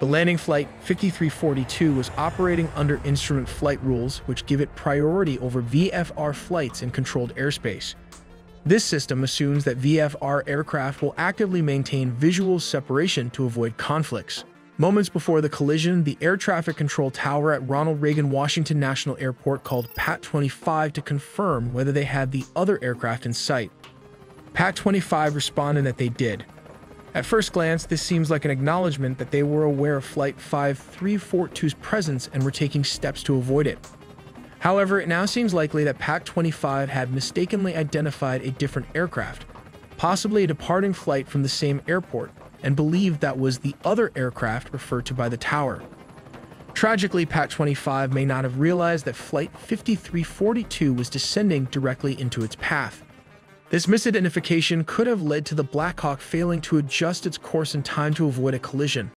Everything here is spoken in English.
The landing flight 5342 was operating under instrument flight rules, which give it priority over VFR flights in controlled airspace. This system assumes that VFR aircraft will actively maintain visual separation to avoid conflicts. Moments before the collision, the air traffic control tower at Ronald Reagan Washington National Airport called PAT 25 to confirm whether they had the other aircraft in sight. PAT 25 responded that they did. At first glance, this seems like an acknowledgement that they were aware of Flight 5342's presence and were taking steps to avoid it. However, it now seems likely that PAT 25 had mistakenly identified a different aircraft, possibly a departing flight from the same airport, and believed that was the other aircraft referred to by the tower. Tragically, PAT 25 may not have realized that Flight 5342 was descending directly into its path. This misidentification could have led to the Blackhawk failing to adjust its course in time to avoid a collision.